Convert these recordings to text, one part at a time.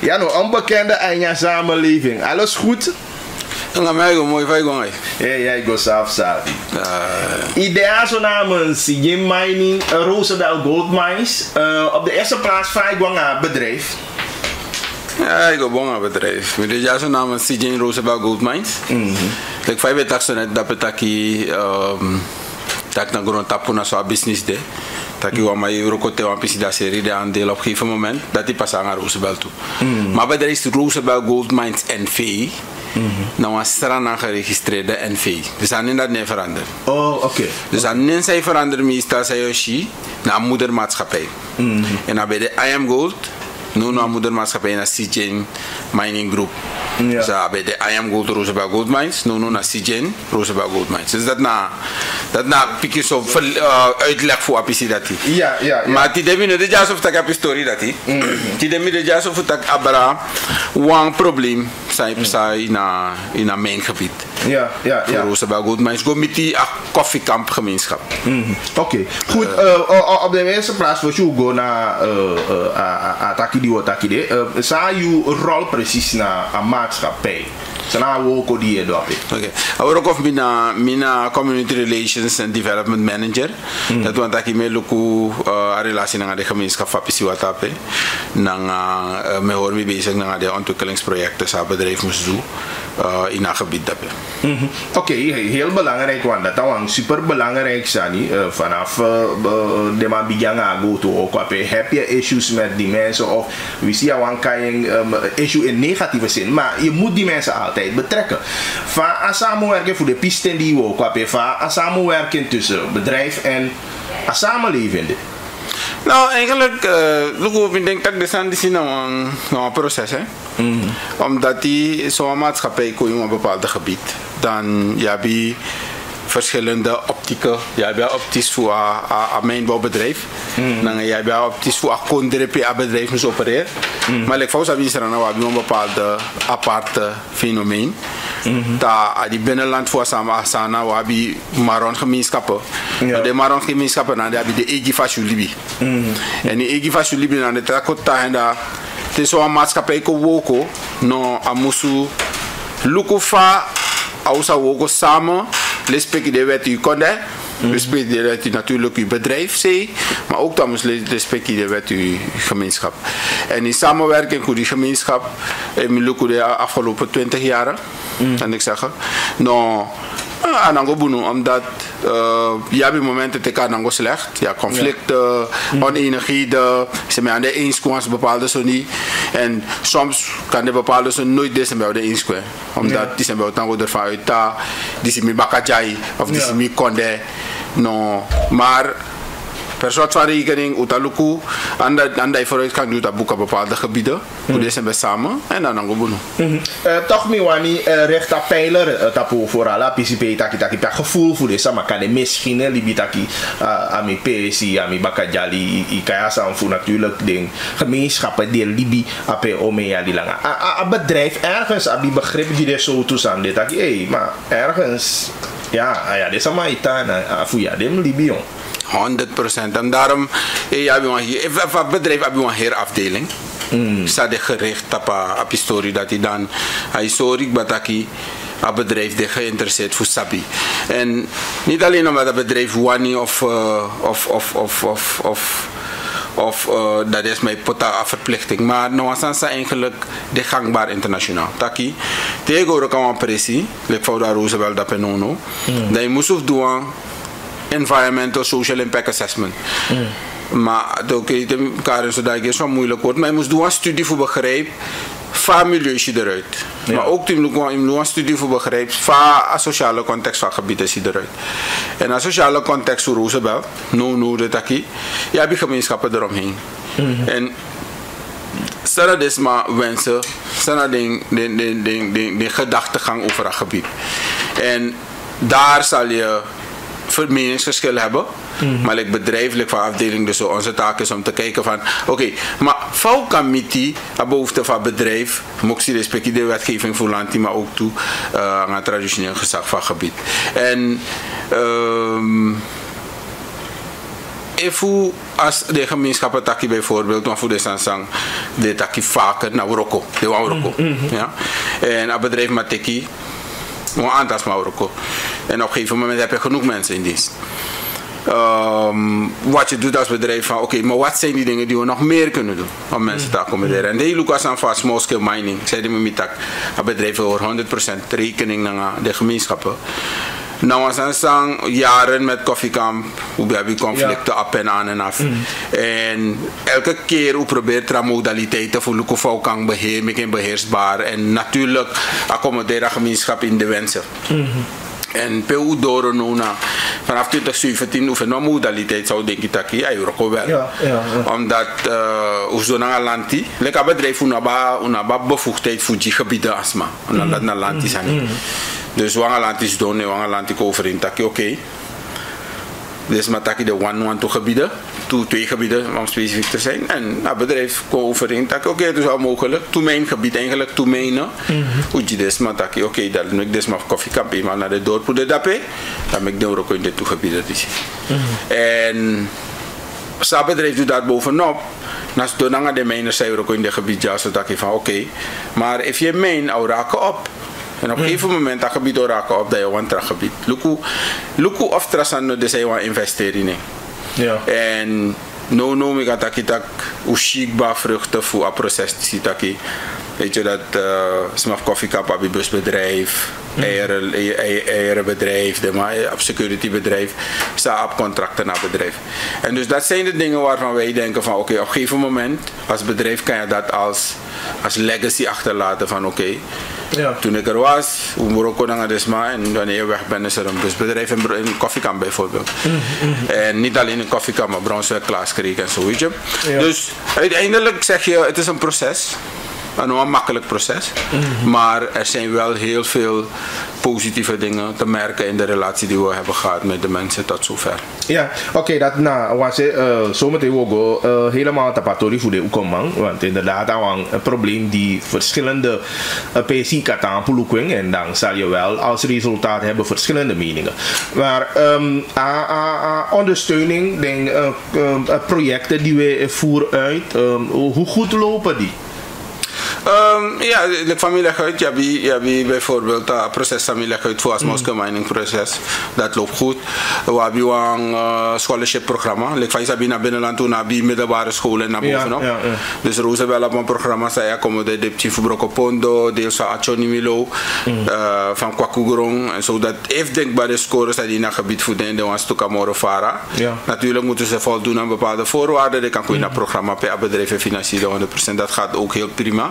Ja, nou, onbekende en je samenleving. Alles goed? Nga mij go mooi vijf gongai. Ja, jij go saaf saaf. Idea zo namens CJ Mining, uh, Roosevelt Gold Mines. Uh, op de eerste plaats vijf gonga bedrijf. Ja, ik go bonga bedrijf. Namen CJ Roosevelt Gold Mines. Mhm. Ik vijf takso net dat na grond tapu na so business de. Taki wa mai rokote wa pisi da serie de aandeel op een gegeven moment dat die pas aan Roosevelt toe. Maar bedrijf is Roosevelt Gold Mines NV. Nou was strana geregistreerde NV. Dus aan in dat niet veranderd. Oh, oké. Dus aan in zij veranderd meestal zij Yoshi naar moedermaatschappij. En dan bij de IM Gold, nu naar moedermaatschappij naar CJ Mining Group. Ja. Dus uh, bij de IM Gold Roosevelt Gold Mines, nu naar CJ Roosevelt Gold Mines. Dus dat na, dat na pikje zo ver- uh, uitleg voor apisi dat die. Ja, ja, ja. Maar ti demi no de jas of tak api story dati. Ti demi de jas of tak abra one probleem sai sai na in een mijngebied. Ja, ja, Voor ja. Roosevelt Gold Mines go met die a koffiekamp gemeenschap. Mhm. Oké, goed. eh, op de eerste plaats voor you go naar Takidi of Takide. Sa je rol precies naar een maatschappij. Sana woko die je doet. Okay. Awro of mina mina community relations and development manager. Dat want ik me luku uh, relatie na de gemeenschap van Pisi Watape. Nang uh, me hoor me bezig na de ontwikkelingsprojecten sa bedrijf moest doen uh, in een gebied. Mhm. He- heel belangrijk, want dat is super belangrijk, Sani. Uh, vanaf uh, uh, de man aan go to ook. op, eh, Heb je issues met die mensen of we zien een kind um, issue in negatieve zin, maar je moet die mensen altijd betrekken. Van aan samenwerken voor de piste die we ook op, van aan samenwerken tussen bedrijf en aan samenleving. Nou, eigenlijk, uh, ik denk dat nou een, nou een proces hè. Omdat die zo'n maatschappij komt in een bepaald gebied, dan ja, je verschillende optieken. Je hebt optisch voor een mijnbouwbedrijf. Dan heb je optisch voor een kondrepe bedrijf moet opereren. Maar ik mij is er nou een bepaald aparte fenomeen. Dat die binnenland voor samen asana je maron gemeenschappen. Ja. De maron gemeenschappen dan heb je de Egi Fashu Libi. En die Egi Fashu Libi dan de takota en daar het is zo'n maatschappij ko woko no amusu lukufa ausa woko samen respect de wet u konde respect de wet u natuurlijk uw bedrijf zee maar ook dan respect de wet uw gemeenschap. En in samenwerking met die gemeenschap in luku de afgelopen 20 jaar kan ik zeggen no Ah, anango bunu omdat uh, je hebt momenten te kan anango slecht. Ja conflicten oneenigheden ze zijn aan de eens komen bepaalde zo niet. En soms kan de bepaalde zo nooit deze bij de eens komen omdat Ja. die zijn bij het ervan uit die zijn bakajai of die Ja. zijn konde. No maar per soort van rekening utaluku de vooruitgang doet dat boeken bepaalde gebieden. Hoe deze zijn we samen en dan bunu Mhm. Eh, toch mi wani uh, rechter pijler uh, tapu voor PCP taki taki pa gevoel voor deze maar kan misschien eh, libi taki uh, ami PSC ami bakajali i kaya san voor natuurlijk ding. Gemeenschappen die libi ape ome ya di langa a, bedrijf ergens abi begrip die er zo toestaan dit taki hey maar ergens ja ah, ja dit is maar ita na afu ya dem libi jong 100%. En daarom eh, hebben we hier, een bedrijf hebben we een heerafdeling. Mm. Staat gericht op een een story dat hij dan, hij sorry, dat hij een bedrijf die geïnteresseerd voor Sabi. En niet alleen omdat het bedrijf wani of, uh, of, of, of, of, of of uh, dat is mijn pota verplichting. Maar nou dat eigenlijk de gangbaar internationaal. Taki, tegen kan een pressie, ik vond daar Roosevelt dat penono. Dat je moest doen environmental social impact assessment. Maar oké, de Karen zodat het zo moeilijk wordt. Maar je moest doen een studie voor begrijp van milieu eruit. Ja. Maar ook toen je moet een studie voor begrijp van een sociale context van gebieden is eruit. En een sociale context voor Roosevelt, no no de taki, je hebt gemeenschappen eromheen. En stel dat maar wensen, stel dat de, de, de, de, de, gedachtegang over een gebied. En daar zal je ver- meningsverschil hebben. Maar ik bedrijfelijk van afdeling, dus onze taak is om te kijken van, oké, maar vouw kan een behoefte van bedrijf, je respectief de wetgeving voor land, maar ook toe uh, aan het traditioneel gezag van gebied. En ehm Even als de gemeenschappen taki bijvoorbeeld, maar voor de Sansang, de taki vaker naar Marokko, de Marokko. Ja? En een bedrijf teki, een aantal Marokko. En op een gegeven moment heb je genoeg mensen in dienst. Um, wat je doet als bedrijf van oké, maar wat zijn die dingen die we nog meer kunnen doen om mensen te accommoderen. En de Lucas aan vast small scale mining, zei me met dat bedrijven voor 100% rekening naar de gemeenschappen. Nou, we zijn jaren met koffiekamp. We hebben conflicten ja. op en aan en af. Mm. En elke keer we proberen modaliteiten voor Lukofau kan beheer, beheersbaar. En natuurlijk accommoderen gemeenschap in de wensen. Mm -hmm. En PU Doro Nona, vanaf 2017 hoeven we modaliteit zou denk ik dat je euro wel. Ja, ja, ja. Omdat uh, zo naar lanti, lekker bedrijf unaba unaba bevoegdheid voor die gebieden asma. Omdat dat naar lanti zijn. Dus wanga lanti is doen en wanga lanti over in oké. Okay. Dus maar taki de one one to gebieden toe, twee gebieden om specifiek te zijn. En het bedrijf kon overeen dat oké, is wel mogelijk. Toe mijn gebied eigenlijk, toe mijn. Hoe je dus maar dat oké, dat ik dus maar koffiekamp maar naar de dorp de dape. Dan ik de ook in de toe gebieden. En het bedrijf doet dat bovenop. Nas donanga de mijnen zijn ook in de gebied ja, zodat ik van oké. Okay. Maar if je mijn, au raken op. En op een gegeven moment dat gebied raken op dat je een gebied. Luku, luku of trasan de zij investeren in. Ja. En no no mi kata kita ushikba vruchten voor het proces taki. Weet je dat uh, smaf koffiekap op busbedrijf, mm. eieren, eierenbedrijf, de op securitybedrijf, sta op contracten naar bedrijf. En dus dat zijn de dingen waarvan wij denken van oké, okay, op een gegeven moment als bedrijf kan je dat als, als legacy achterlaten van oké. Okay, ja. Toen ik er was, naar Desma en wanneer je weg bent is er een busbedrijf in een koffiekamp bijvoorbeeld. Mm -hmm. En niet alleen een koffiekamp, maar Bronsweg, Klaaskreek en zo weet je. Ja. Dus uiteindelijk zeg je, het is een proces een makkelijk proces. Mhm. Maar er zijn wel heel veel positieve dingen te merken in de relatie die we hebben gehad met de mensen tot zover. Ja, oké, okay, dat na was uh, zometeen ook uh, helemaal tapatori voor de Oekomang. Want inderdaad, dat was een probleem die verschillende uh, PC pulukwing en dan zal je wel als resultaat hebben verschillende meningen. Maar um, a, a, a ondersteuning, denk, uh, projecten die we voeren uit, um, hoe goed lopen die? Um, ja, de familiehuid, je hebt, je hebt bijvoorbeeld het proces familiehuid voor het mm. Moscow mining proces. Dat loopt goed. We hebben een uh, scholarship programma. Van je naar binnenland toe, naar middelbare scholen naar bovenop. Ja, ja, ja. Dus Roosevelt op een programma, zij komen de Chief Brokopondo, deels van Achonimilo, mm. uh, van Kwakugurong. En zodat if denkbare scores die naar gebied voeden, de was Tukamoro Fara. Ja. Natuurlijk moeten ze voldoen aan bepaalde voorwaarden. Dan kan je mm. naar programma per bedrijf financieren 100%. Dat gaat ook heel prima.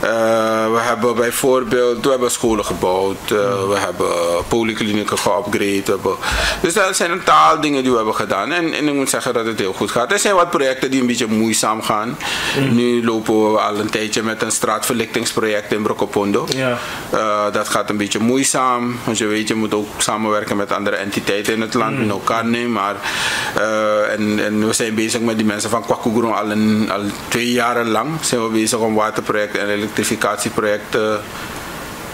we hebben bijvoorbeeld we hebben scholen gebouwd, uh, we hebben polyklinieken geupgrade. Hebben, dus dat zijn een taal dingen die we hebben gedaan. En, en ik moet zeggen dat het heel goed gaat. Er zijn wat projecten die een beetje moeizaam gaan. Mm. Nu lopen we al een tijdje met een straatverlichtingsproject in Brokopondo. Ja. Uh, dat gaat een beetje moeizaam. Want je weet, je moet ook samenwerken met andere entiteiten in het land. Mm. elkaar nemen. Maar, en, en, we zijn bezig met die mensen van Kwakuguro al, een, al twee jaren lang. Zijn we bezig om waterprojecten en elektrificatieprojecten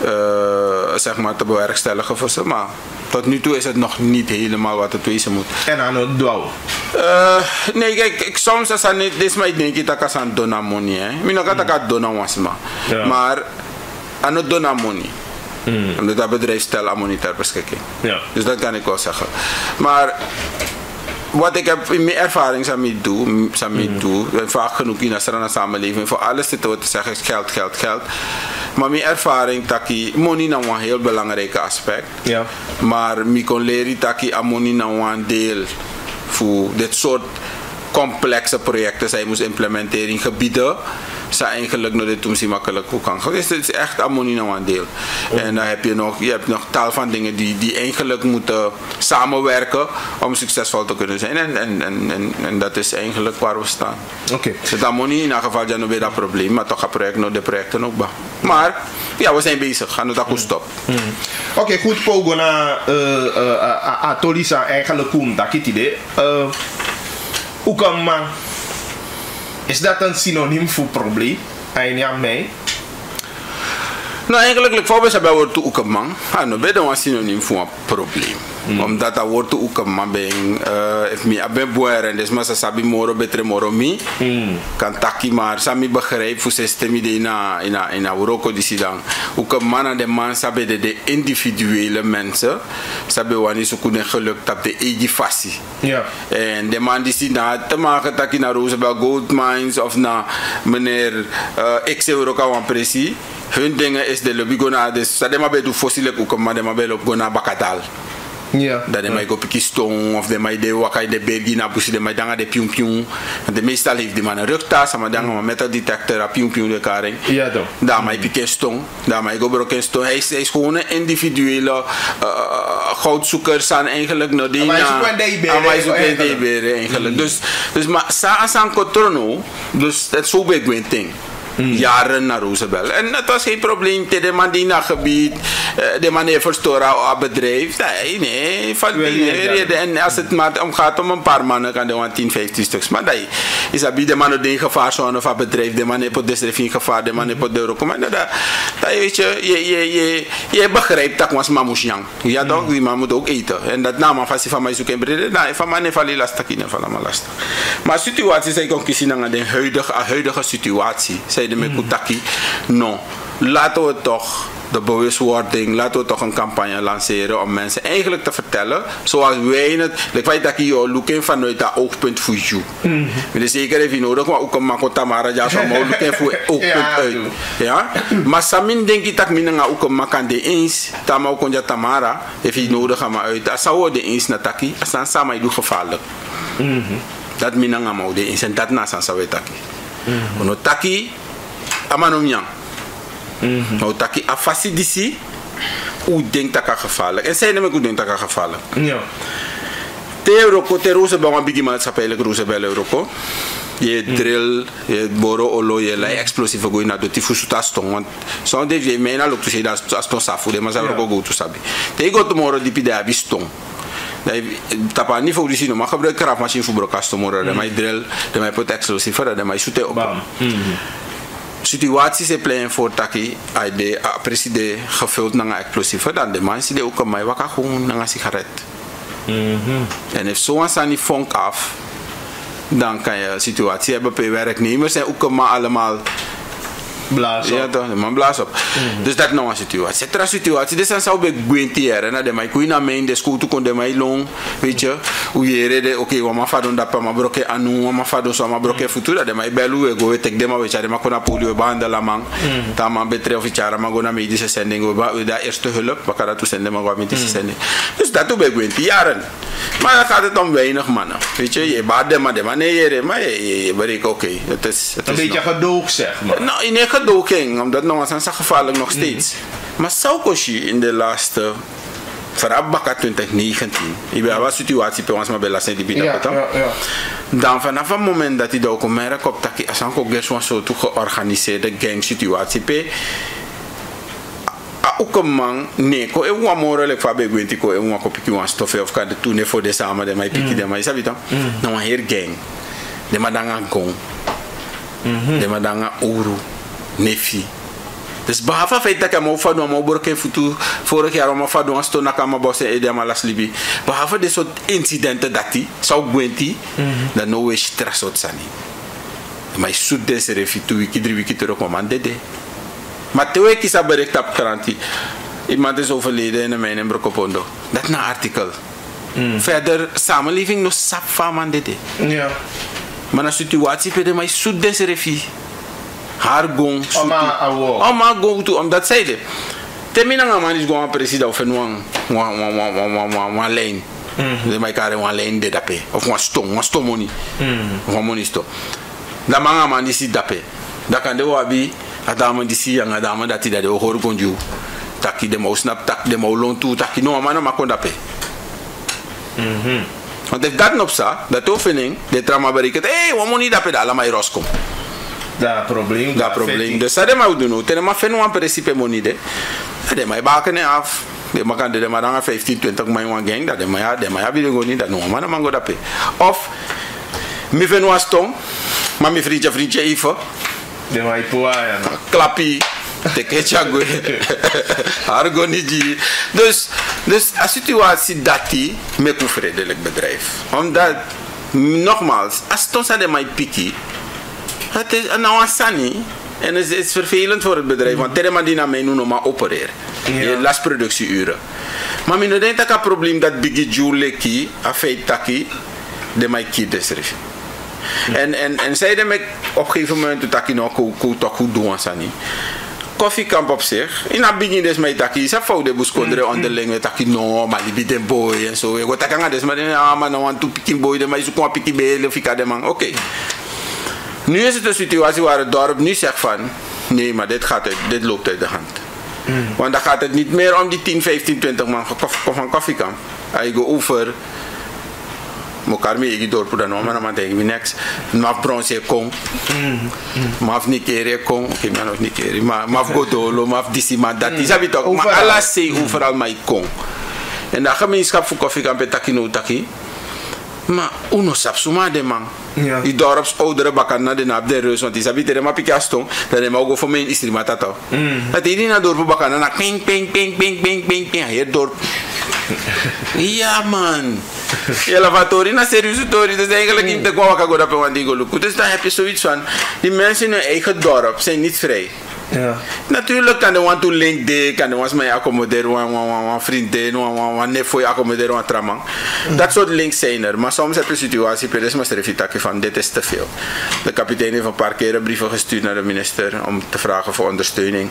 uh, zeg maar te bewerkstelligen voor ze. Maar tot nu toe is het nog niet helemaal wat het wezen moet. En aan het douw? Uh, nee, kijk, ik, soms is het niet, dit is mij denk ik dat ik aan dona money. Ik dat ik aan dona was, maar aan het dona money. Mm. Omdat dat bedrijf stelt aan monetair beschikking. Ja. Dus dat kan ik wel zeggen. Maar wat ik heb in mijn ervaring samen doe, mm. doe, vaak genoeg in de samenleving, voor alles zit te zeggen geld, geld, geld. Maar mijn ervaring taki money nou een heel belangrijk aspect. Ja. Maar mi kon leren taki money nou een deel voor dit soort complexe projecten zij moest implementeren in gebieden zou eigenlijk nog dit toen makkelijk hoe kan Dus het is echt ammonie nou aan deel. En dan heb je nog, je hebt nog tal van dingen die, die eigenlijk moeten samenwerken om succesvol te kunnen zijn. En, en, en, en, dat is eigenlijk waar we staan. Oké. Okay. Dus ammonie in ieder geval ja, nog weer dat probleem, maar toch gaat project nog de projecten ook. Maar ja, we zijn bezig. Gaan het ook stop. Mm. Oké, okay, goed. Pogo na uh, uh, Atolisa eigenlijk koen dat idee. Hoe kan man is dat een synoniem voor probleem? En ja, mij? Nou, eigenlijk, mij hebben we ook een man. En ben je een synoniem voor een probleem. Omdat dat wordt ook een man ben. Uh, if me abe boer en dus maar sabi moro betre moro mi. Kan taki maar sami begrijp voor system die na ina ina uroko die dan. Ook een man de man sabi de de individuele mensen. Sabi wanneer ze kunnen geluk op de eigen fasie. Ja. En de man die zien na te maken taki na Roosevelt Gold Mines of na meneer uh, X euro kan precies. Hun dingen is de lobby gona dus. Sadema be du fossiele ook maar de be op gona bakatal. Ja. Dat de mij een stong of de mij de wakai de bergi na busi de mij danga de pium pium. En de meestal heeft die man een rugtas, maar danga maar metal detector, a pium pium de karing. Ja toch. Daar mij pike stong, daar mij go broken stong. Hij is, hij is gewoon een individuele uh, goudzoeker zijn eigenlijk no die na. Amai zoeken de bere eigenlijk. Dus dus maar sa san kotrono, dus dat zo big win thing. Mm. jaren naar Roosevelt. En het was geen probleem. De man die naar gebied, de man heeft verstoren op bedrijf. Nee, nee, van die En als het maar omgaat om een paar mannen, kan de 10, 15 stuks. Maar dat is dat de man die in gevaar zijn of bedrijf, de man heeft op de in gevaar, de man heeft op de recommand. Dat, dat weet je, je, je, je, je begrijpt dat was mamoes jang. Ja, toch, die man moet ook eten. En dat naam van van mij zoeken in brede, nou, van mij valt lastig in, van mij lastig. Maar situatie, zij kon kiezen naar de huidige, huidige situatie. Zij de me kutaki. No. Laten we toch de bewustwording, laten we toch een campagne lanceren om mensen eigenlijk te vertellen, zoals wij het, ik weet dat je looking vanuit dat oogpunt voor jou. Mm -hmm. zeker even nodig, maar ook een makota mara ja, zo maar looking voor oogpunt uit. Ja? Maar samin denk ik dat minanga ook een makan de eens, tama ook onja tamara, even nodig maar uit. Als zou de eens nataki, als dan samen doe gevaarlijk. -hmm. Dat minanga maar de eens en dat na san sawe taki. Amanoemian. Mm -hmm. Taki afasi ou ding denk taka gevaarlijk. En zij nemen goed denk taka gevaarlijk. Ja. Te Euroko, te roze bangan bigi maatschappijlijk roze bij Euroko. Je mhm. drill, je boro olo, je lai explosieve goeie na doti fusu ta. Want zo'n de je mena lok tu se da stong safu de, maar zij roko tu sabi. Te igo tomorrow dipi de abi tapa ni fo disi no ma gebruik kraf machine fou brokas tomorrow mhm. de, ma drill, de, maar pot verder, de, ma je situatie se plein voor taki ai de a preside gevuld na explosieve dan de man de ook maar waka gewoon na sigaret. Mhm. En if zo aan die vonk af dan kan je situatie hebben bij werknemers en ook maar allemaal blaas op. Ja, toch, man blaas op. Mm. Dus dat nou een situatie. Zetra situatie, dus dan zou ik gwintieren. Na de mij kui na mijn de school toe kon de mij long, weet je. Hoe je rede, oké, wa ma fadon da pa ma broke anu, wa ma fadon so ma broke futura de mij belu e go tek de ma weet je, de ma kona poli we banda la man. Ta ma betre of chara ma go na medische sending we ba da eerste hulp, ba kara toe senden ma go medische sending. Dus dat doe ik gwintieren. Maar dan gaat het om weinig mannen. Weet je, je baat de maar de maar nee, je, maar je, je, je oké. Okay. Het is, het een is beetje gedoog zeg maar. Nou, in een gedooging, omdat nog eens een gevaarlijk nog steeds. Mm. Maar Saukoshi in de laatste vanaf baka 2019, ik ben wel situatie bij ons maar bij laatste die ja, ja, ja. Dan vanaf het moment dat die documenten op dat als ook een soort georganiseerde gang situatie bij ook een man nee ko e wa moro le fa be gwenti ko e wa ko piki wan stofe of ka de tune fo de sama de mai piki de mai sabi to na wa her gang. De madanga gong. De madanga uru ne fi dus behalve feit dat ik hem opvat door mijn borke futu vorig jaar om afvat door stond ik aan mijn bossen en mijn las libi behalve dit soort incidenten dat die zou gwenti dan no way stress out sani maar zoet deze refi wiki drie wiki terug om aan dede maar twee wiki sa bericht op kranti iemand is overleden in mijn embrokopondo dat na artikel Mm. Verder, samenleving nog sap van man dit. Ja. Maar een situatie, maar je zoet deze. Haar gong. Oma awo. Oma gong toe, omdat zij de. Termina nga man is gewoon president of een wan wan wan wan wan wan wan wan lijn. De mij kare wan lijn de dape. Of wan stom, wan stom money. Wan money stom. Da manga man die si dape. Da kan de wabi adama disi yang adama dati da de hor gonju taki de mau snap tak de mau lontu taki no mana makonda pe Mhm. want if dat nop sa dat oefening de trama beriket eh wa moni da pe da la mai roskom Da, problem. Da, problem. De sare mai udunu. Tene ma fenu am peresi pe monide. De mai bacă ne af. De ma kan de ma danga 15-20 mai un gang. Da, de mai a, de mai a video goni. Da, nu, ma na mango da pe. Of, mi venu aston. Ma mi frige frige ifă. De mai puaia. Clapi. Te kecea gue. Argonigi. Dus, dus a situații dati me cu fredele bedrijf. Omdat, nogmaals, aston sa de mai picky. Het is een nou sani. En het is vervelend voor het bedrijf, want terwijl die naar mij nu nog maar opereren. Je last productieuren. Maar ik denk dat het probleem dat Biggie Juleki, afeit taki, de mij kiet En, en, en zij me op een gegeven moment dat ik nog toch goed doen, sani koffiekamp op zich. In het begin des mij taki, sa fout de buskondre mm. onderling met taki no, maar die biden boy en zo. Ik word takanga des maar ja, maar no want to pikin boy de maar zo kom pikin bele fika de man. Oké. Nu is het een situatie waar het dorp nu zegt van, nee, maar dit gaat uit, dit loopt uit de hand. Mm. Want dan gaat het niet meer om die 10, 15, 20 man van koffiekamp. Hij go over mokar mi igi dorpu dan ma na ma denk mi next ma bronze kon ma af nikere kon oké ma of nikere. Ma ma af godolo ma af disi ma dat is abi toch maar alla say overal my kon en da gemeenschap voor koffie kan betaki no taki maar uno sap suma de man ja. die dorps oudere bakken na de naap de reus want die sabi tere ma piki aston de ma go voor mijn istri mata to dat die na dorpu bakken na ping ping ping ping ping ping ping hier dorp. Ja man. Je lavatory na serieuze Dus eigenlijk niet de kwam agora pe wandigo luku. Dus dan heb je zoiets van, die mensen in hun eigen dorp zijn niet vrij. Ja. Natuurlijk kan de want to link de, kan de was mij accommoderen, wan wan wan vriendin, wan wan accommoderen, tramang. Dat soort links zijn er. Maar soms heb je situatie, per maar strefitaki van dit is te veel. De kapitein heeft een paar keer brieven gestuurd naar de minister om te vragen voor ondersteuning.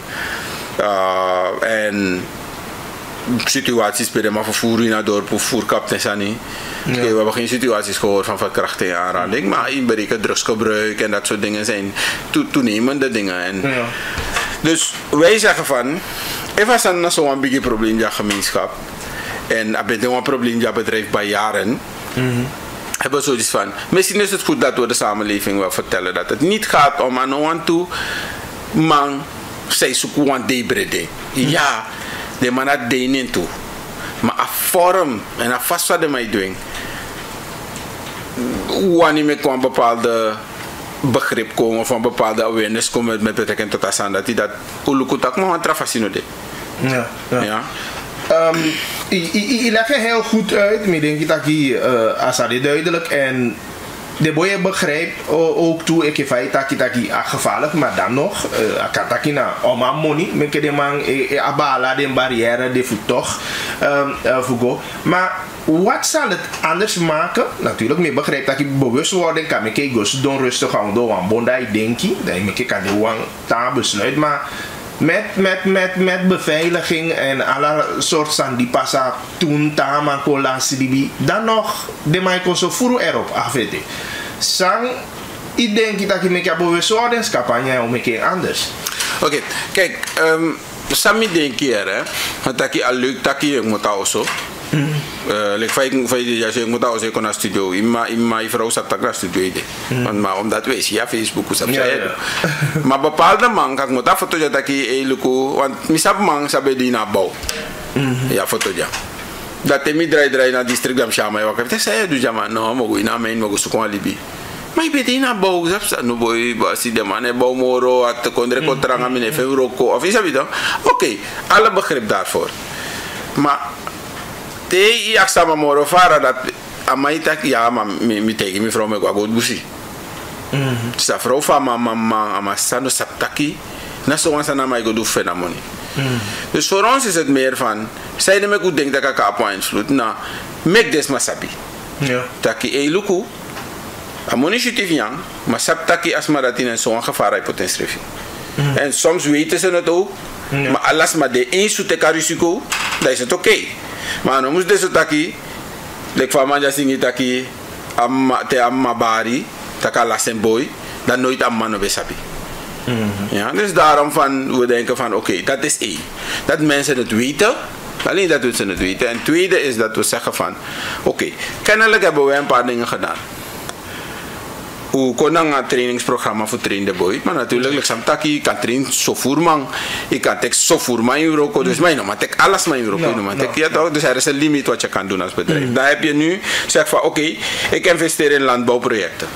Uh, en situaties bij maar vervoer naar dorp of voerkapten zijn niet. Ja. we hebben geen situaties gehoord van verkrachting en aanranding, maar in bereken drugsgebruik en dat soort dingen zijn toenemende dingen. En ja. Dus wij zeggen van, even als er zo'n beetje probleem ja gemeenschap en dat is een probleem ja bedrijf bij jaren. Mm -hmm. Hebben we zoiets van, misschien is het goed dat we de samenleving wel vertellen dat het niet gaat om aan een toe, man, zij zoeken een debrede. Ja de man dat deed toe. Maar a vorm en a vast wat de mij doen. Wanneer me kwam bepaalde begrip komen of een bepaalde awareness komen met betrekking tot Asan dat hij dat ulukutak maar een trafasino de. Ja. ja. ja. Um, je legt heel goed uit, maar ik denk dat je uh, duidelijk en de boy begrijpt ook toe ik feit dat ik dat gevaarlijk maar dan nog uh, akataki na oma money met de man e, e abala de barrière de toch fugo maar wat zal het anders maken? Natuurlijk, ik begrijp dat ik bewustwording kan. Ik dus doen rustig aan doen, bondai denki, ik kan de wang besluit, maar met, met, met, met beveiliging en alle soort die passa toen tama kolasi dan nog de Michael zo erop afweten. Sang ik denk dat bewustwordingscampagne om een anders. Oké, okay, kijk, um, Sami denk je hè, dat je al leuk dat je moet also. Uh, like fai fai ja se ngota o se kona studio ima ima i vrouw sap takra studio ide want maar omdat we ja Facebook usap ja, ja. maar bepaalde man kan ngota foto ja taki e luku. Want misap man sabe di na bau ja foto ja dat temi drai drai na district dam shama ya wakati saya du jama no mo gu ina main mo gu sukon alibi. Mai beti na bau sap sa no boy ba si de mane bau moro at kondre kontranga mine fe roko of isa bito oké alle begrip daarvoor maar te i aksama moro fara dat amai tak ja ma mi, mi tegi mi me gwa god busi -hmm. sa vrouw fa ma ma ma ama sano saptaki na so wansa na mai godu fena moni. Mm dus voor ons is het meer van zij me goed denk dat ik op invloed na mek des ma sabi. Ja. Taki e luku amoni shiti yang ma saptaki asmaratin en so wan gevaar potensrefi mm -hmm. en soms weten ze het ook maar alles maar de één zoete risico dan is het oké. okay. Maar no mus deso taki lek fa manja singi taki amma te amma bari taka lassen boy dan nooit amma no besabi. Mm -hmm. Ja, dus daarom van we denken van oké, okay, dat is één. Dat mensen het weten. Alleen dat we het weten. En tweede is dat we zeggen van oké, okay, kennelijk hebben we een paar dingen gedaan u konang een trainingsprogramma voor trainde boy maar natuurlijk like samtaki kan train so voerman ik kan tek so voerman in Roko dus mij maar tek alles maar in Roko no, maar tek ja toch dus er is een limiet wat je kan doen als bedrijf mm. dan heb je nu zeg van oké okay, ik investeer in landbouwprojecten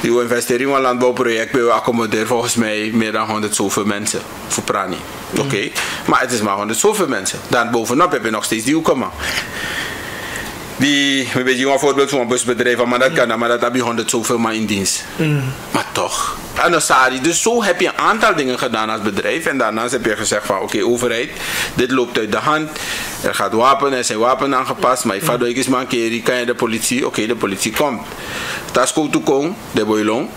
Die investering in een landbouwproject bij accommoderen volgens mij meer dan 100 zoveel mensen voor Prani. Oké, maar het is maar 100 zoveel mensen. Dan bovenop heb je nog steeds die Oekema. Die, een beetje een voorbeeld van een busbedrijf, maar dat kan, maar dat heb je 100 zoveel maar in dienst. Maar toch. En dan Sari, dus zo heb je een aantal dingen gedaan als bedrijf. En daarnaast heb je gezegd van oké, overheid, dit loopt uit de hand. Er gaat wapen, er zijn wapen aangepast. Maar ik ik is maar een keer, kan je de politie, oké, de politie komt. Dat is toe de boilong.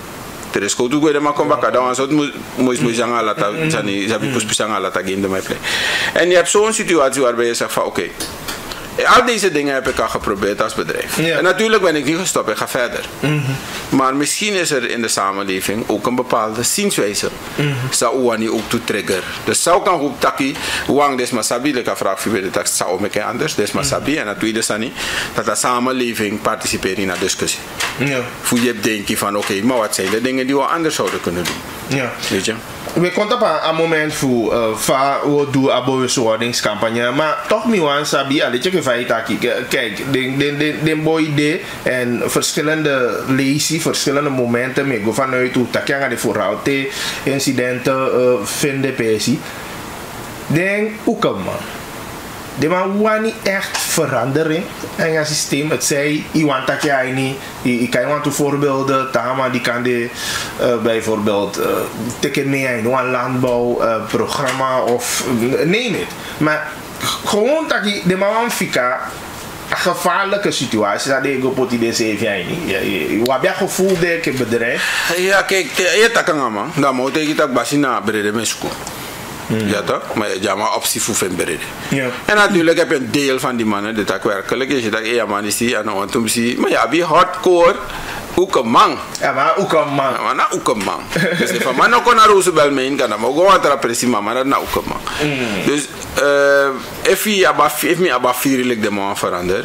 Er is goed ook maar kom bakken. Dan was het moest moest zanga lata, zani, zabi pus zanga lata game de mij play. En je hebt zo'n situatie waarbij je zegt van oké. Al deze dingen heb ik al geprobeerd als bedrijf. En natuurlijk ben ik niet gestopt, ik ga verder. Mm Maar misschien is er in de samenleving ook een bepaalde zienswijze. Mm -hmm. ook to trigger. Dus zou kan ook taki, wang des masabi, ik vraag voor de tekst zou me anders, des masabi. En dat tweede sani, dat de samenleving participeert in de discussie. Ja. Voor je denkt van oké, okay, maar wat zijn de dingen die we anders zouden kunnen doen? Ja. Weet je? We komt op een moment voor uh, va we doen een bewustwordingscampagne, maar toch niet waan sabi, al je kijk, de de de de boy idee en verschillende lezing, verschillende momenten mee go vanuit hoe tak de vooruit incidenten uh, vinden pesi. Denk ook man. De man wani echt verandering en het systeem. Het zei, iemand dat jij niet, ik kan iemand voorbeelden, Tama die kan de uh, bijvoorbeeld uh, teken mee in een landbouwprogramma uh, of neem het. Maar gewoon dat je de man fika een gevaarlijke situatie dat ik op die zeven jaar niet. Wat heb je gevoel dat ik bedrijf? Ja, kijk, je tak aan man. Dan moet ik dat basina brede. Mm. Ja toch? Maar ja, maar optie voor vinden ja. En natuurlijk heb je een deel van die mannen die dat werkelijk is. Je dacht, ja man is die en dan toen zie Maar ja, wie hardcore ook een man. Ja, maar ook een man. Ja, maar na ook een man. dus van man ook naar Roosevelt mee kan, maar gewoon wat er maar dat ook een man. Mm. Dus uh, if je aba if me aba vierlijk de man verander.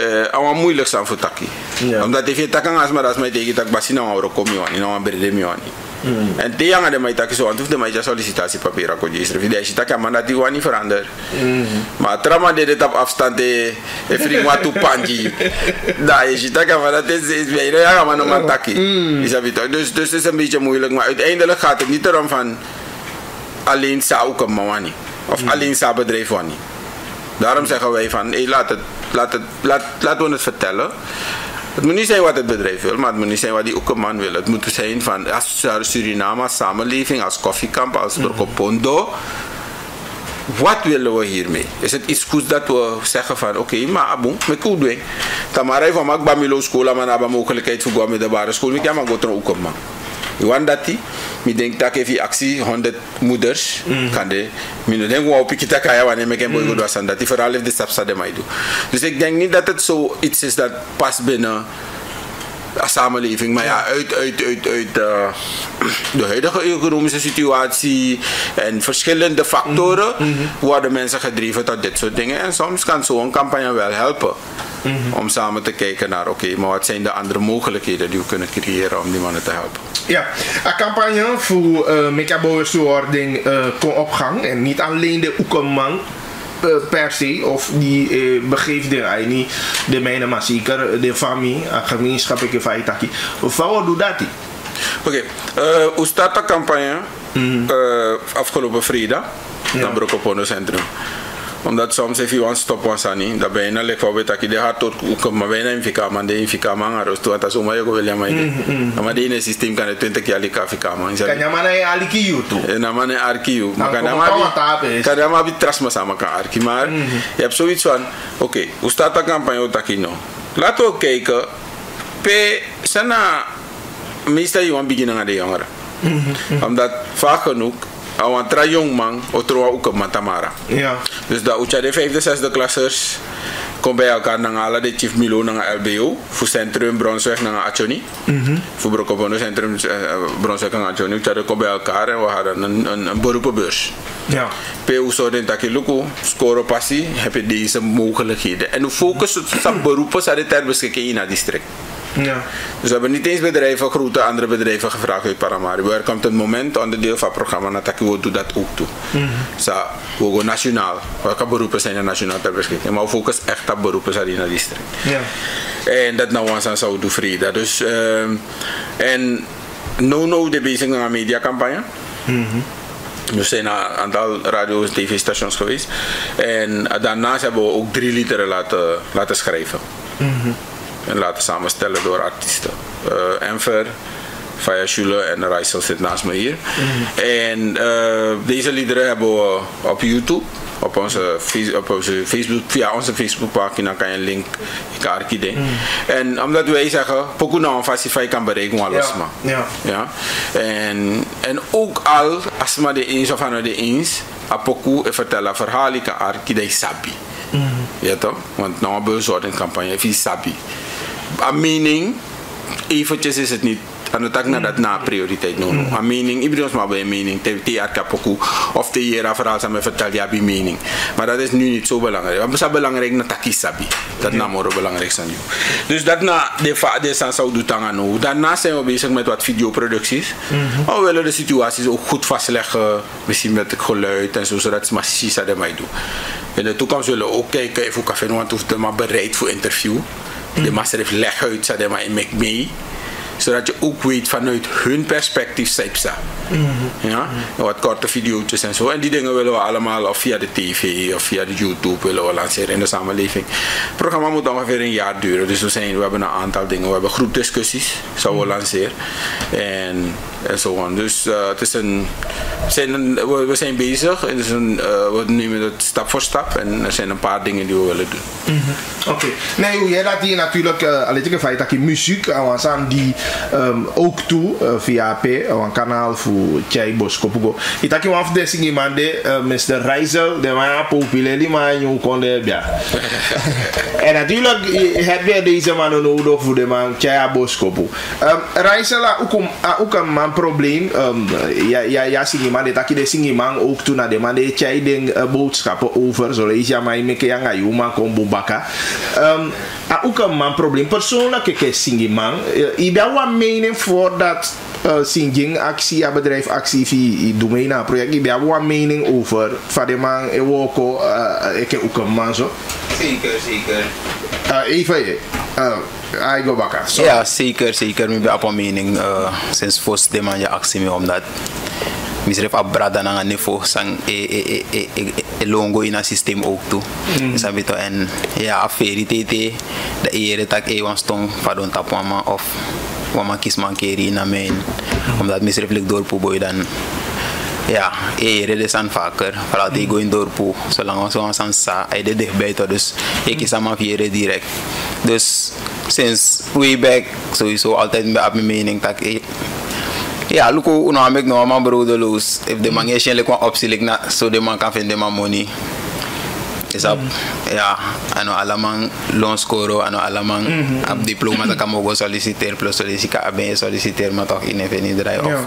Uh, awa moeilijk zijn voor taki. Ja. Omdat if je takan as maar as mij tegen tak basina wa kom je na wa berde mi wani. Mm. En te yang de mai tak so antuf de mai sollicitatiepapier ako jisre. Vidi als je tak man dat die wani verander. Mm. Maar trama de op afstand de efri watu panji. Da is je tak man dat is is weer ja man man taki. Is dat dus dus is een beetje moeilijk, maar uiteindelijk gaat het niet erom van alleen zou ik mawani of mm. alleen zou bedrijf wani. Daarom zeggen wij van, hey, laat het, laat het, laat, laten we het vertellen. Het moet niet zijn wat het bedrijf wil, maar het moet niet zijn wat die ook een man wil. Het moet zijn van als Suriname als samenleving, als koffiekamp, als Dorkopondo. Wat willen we hiermee? Is het iets goeds dat we zeggen van oké, okay, maar abu, me goed doen. Tamara van mak bamilo school, maar hebben mogelijkheid voor de middelbare school. Ik kan maar go ook een man. Iwan dati, mi denk tak evi actie 100 moeders mm. kan de mi no denk wa op kita kaya wanneer me ken boy mm. wasan dati vooral if de stapsa de mij doen. Dus ik denk niet dat het zo iets is dat past binnen de samenleving. Maar ja, uit, uit, uit, uit uh, de huidige economische situatie en verschillende factoren mm -hmm. worden mensen gedreven tot dit soort dingen. En soms kan zo'n campagne wel helpen. Mm -hmm. Om samen te kijken naar, oké, okay, maar wat zijn de andere mogelijkheden die we kunnen creëren om die mannen te helpen. Ja, een campagne voor uh, uh, kon op gang. En niet alleen de Oekerman uh, per se, of die uh, begeeft de niet de mijne maar zeker de familie, een gemeenschap, ik heb Of wat doet dat? Oké, hoe staat de campagne mm -hmm. uh, afgelopen vrijdag? Ja. Dan Broek op Centrum omdat soms if you want stop was ani da bena le kwa beta ki de hat tot ko ma bena infika man de infika man aros to ata suma yoko velia mai ama de ne system kan 20 ki ali ka fika man kan ya mana ali ki yu to e na mana arki yu maka na ma kan ya ma bi tras ma sama ka arki maar je hebt zoiets van oké okay, hoe staat de campagne takino laten we kijken pe sana meestal je want beginnen aan de jongeren omdat vaak genoeg awan tra jong man o troa ook matamara. Ja. Dus dat ucha de vijfde, zesde klassers kom bij elkaar naar de Chief Milo naar LBO voor centrum Bronsweg naar Achoni. Mm -hmm. Voor Brokopono centrum uh, Bronsweg naar Achoni. Ucha kom bij elkaar en we hadden een, een, een beroepenbeurs. Ja. PU zouden takiluku score passie heb je deze mogelijkheden. En we focussen op beroepen zijn ter beschikking in het district. Ja. Dus we hebben niet eens bedrijven, grote andere bedrijven gevraagd uit Paramaribo. Er komt een moment, onderdeel van het programma, dat ik wil doen dat ook toe. Mm we gaan nationaal. Welke beroepen zijn er nationaal ter beschikking? Maar we focussen echt op beroepen in het district. Ja. En dat nou aan Saudi Frida. Dus, uh, en no no de bezig met een mediacampagne. Mm -hmm. We zijn naar een aantal radio- en tv-stations geweest. En daarnaast hebben we ook drie liederen laten, laten schrijven. Mm -hmm. En laten samenstellen door artiesten. Uh, Enver, Faya Schule en Rijssel zit naast me hier. Mm -hmm. En uh, deze liederen hebben we op YouTube op onze, op onze Facebook, via onze Facebookpagina kan je een link ik ding. Mm. En omdat wij zeggen, poku nou een kan bereiken alles ja. Ja. ja. En, en ook al, als maar de eens of aan de eens, a poku vertellen verhalen kan arki de sabi. Mm. Ja toch? Want nou hebben we een campagne, is sabi. A meaning, eventjes is het niet dan tak na dat na prioriteit no. Mm. A mening, ik bedoel maar bij mening, te te kapoku of te hier verhaal samen vertel ja bij mening. Maar dat is nu niet zo belangrijk. Want het is belangrijk na takisabi. Dat na moro belangrijk zijn nu. Dus dat na de fa de san zou doen no. Daarna zijn we bezig met wat videoproducties. Mm -hmm. We willen de situaties ook goed vastleggen, misschien met het geluid en zo, zodat het maar precies dat mij doen. In de toekomst willen we ook kijken of we café want hoeft maar bereid voor interview. Mm -hmm. De master heeft leg uit, zodat maar in mee zodat je ook weet vanuit hun perspectief Sepsa. Mm -hmm. ja? Wat korte video's en zo. En die dingen willen we allemaal of via de tv of via de YouTube willen we lanceren in de samenleving. Het programma moet ongeveer een jaar duren. Dus we, zijn, we hebben een aantal dingen. We hebben groepdiscussies, zouden we lanceren. En, en zo aan. Dus uh, het is een, zijn een, we, we, zijn bezig. Het is een, uh, we nemen het stap voor stap. En er zijn een paar dingen die we willen doen. Mm -hmm. Oké. Okay. Nee, jij laat hier natuurlijk, uh, alleen ik feit dat je muziek aan die um, ook toe uh, via P, een kanaal voor Chai Boskopugo. Ik dacht de uh, Mr. Rijzel, de man populair die man je kon de ja. en natuurlijk heb je deze man nodig voor de man Chai Boskopu. Um, Rijzel ook een ook een man probleem. Um, ja ja ja sing iemand dat je de sing iemand ook toe naar de man de Chai ding uh, boodschappen over, zo lees je maar met yang ayu man kon bubaka. Um, ook een man probleem. Persoonlijk ik iemand. Ik wat mening voor dat uh, singing actie, ja, bedrijf actie via domein project. Ik heb wat mening over van de man en woko, uh, ik heb ook een man zo. Zeker, zeker. Uh, even, uh, I go back. Ja, zeker, zeker. Ik heb een mening uh, sinds voor de man je actie mee omdat misref abrada na niveau sang e e e e, e, e longo ina systeem ook toe mm. sabi to en ja aferi tete da ere tak e wan stong fadon tapwama of wama kies mankeri na mijn omdat misref lik dorpu boy dan ja, eerder is aan vaker. Vooral die go in dorpu. Zolang we zo aan sa, hij de dichtbij toch. Dus ik is direct. Dus sinds way back sowieso altijd op mijn mening dat ik ja, look hoe nou ik nou man broederloos. If de man geen optie like na, so de man kan vinden man money. Ja, ano alamang loan score, ano alamang mm -hmm. diploma dat kan mogen solliciteren plus solliciteren maar toch in even niet draai of.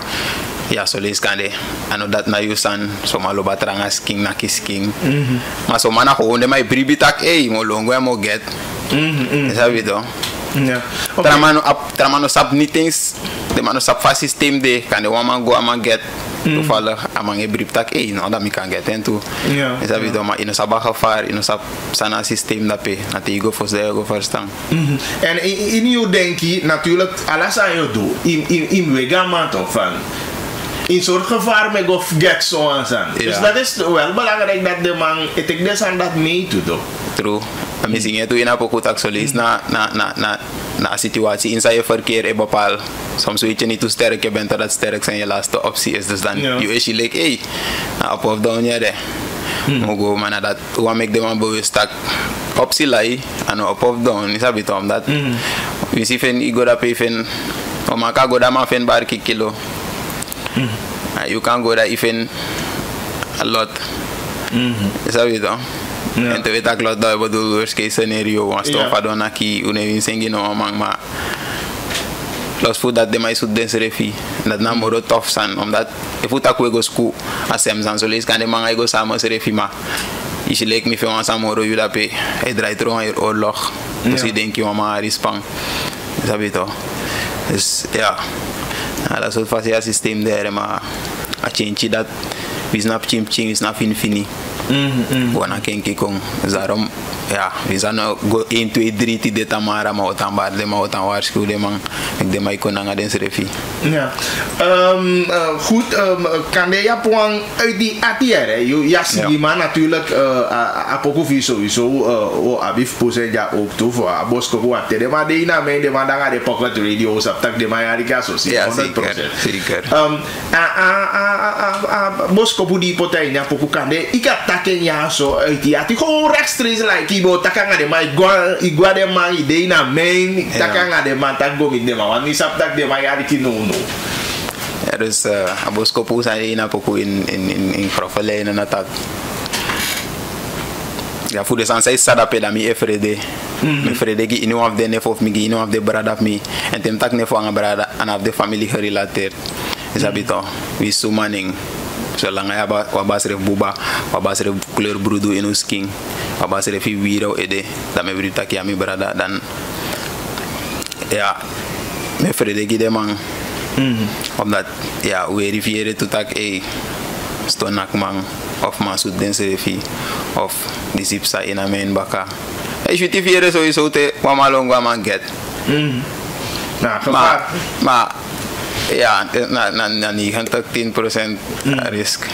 Ja, solis kan de. Ano dat na yusan so malo batranga sking na kisking. Mm -hmm. Maar so mana gewoon de mai bribitak eh mo longo mo get. Mm Sabi to. Ja. Okay. Tramano ap tramano sap niet eens de man sap fa systeem de kan de woman go ama get mm. toevallig ama nge brief tak eh no dat mi kan get en toe. Ja. Is dat weer maar in een sabba gevaar in een sap sana systeem dat pe na te go voor de go verstaan. Mm En in, in je denk je natuurlijk alles aan je doen in in in wegama toch van in soort gevaar met of get zo aan zijn. Dus dat is wel belangrijk dat de man het ik des aan dat mee te doen. True. Misschien je toe in een pokoe tak solis na na na na na situatie in je verkeer e bepaal. Soms weet je niet hoe sterk je bent, dat het sterk zijn je laatste optie is. Dus dan je is je like, hey, up of down ja de. Hmm. Mogo maar dat hoe make de man bewust dat optie lai en up of down is abit om dat. Hmm. We zien van ik go dat even, o maar kan go man van bar kilo. Mm. Uh, you can go there even a lot. Mm-hmm. Is dat dan? En te weten dat ik dat bedoel worst case scenario. Want stof ja. dan aki, une win sengi no man maar. Plus voor dat de mij zoet des refi. Dat na moro tof san. Omdat if we tak we go school asem san so lees kan de man go samen refi maar. Je leek me veel aan Samoro Judape. Hij draait er een oorlog. Dus ik denk je, mama, respang. Snap je toch? Dus ja, ja dat soort van systeem daar, maar a change dat, we snap chim chim, we snap infini. Wana kenki kong. Dus daarom, ja, we zijn nou go 1, 2, 3 ti de tamara, maar wat aan baarde, maar wat aan waarschuwen, man. Ik denk maar ik kon aan den refi. Ja. Um, uh, goed, um, kan de Japan uit die atière? Ja, zie maar natuurlijk, uh, apokofi sowieso, uh, o abif pose ja ook toe voor abosko ko ate de maar de ina me de mandanga de pocket radio sap tak de maar ja die kaso si Ja, zeker, zeker. Um, a a a a a bosko budi potay nya poku kan de ikatake nya so uit die ati gewoon rechtstreeks like ibo takanga de maar igwa igwa de man ide ina main takanga de man tak go mi de man ni sap tak de ja die no no. Ja, dus uh, abosko po sa ina poku in in in in profile na natak. Ja, voor de zon zij sada peda mi efrede. Mi frede gi inu of de nef of mi gi inu of de brada of mi. En tem tak nef anga brada en of de familie gerelateerd. Is abito. We sumaning. Zolang ya ba wa basre buba, wa basre kleur brudu inu skin. Wa basre fi wiro ede. Da me brita ki ami brada dan ja, me frede gi de man. Omdat ja, verifiëren tot ik hey, stonak man of man zoet den serefi of die zipsa in mijn baka. Ik verifiëren sowieso te wamalong wa man get. Nou, gevaar. Maar, maar ja, na, na, na 90 risk.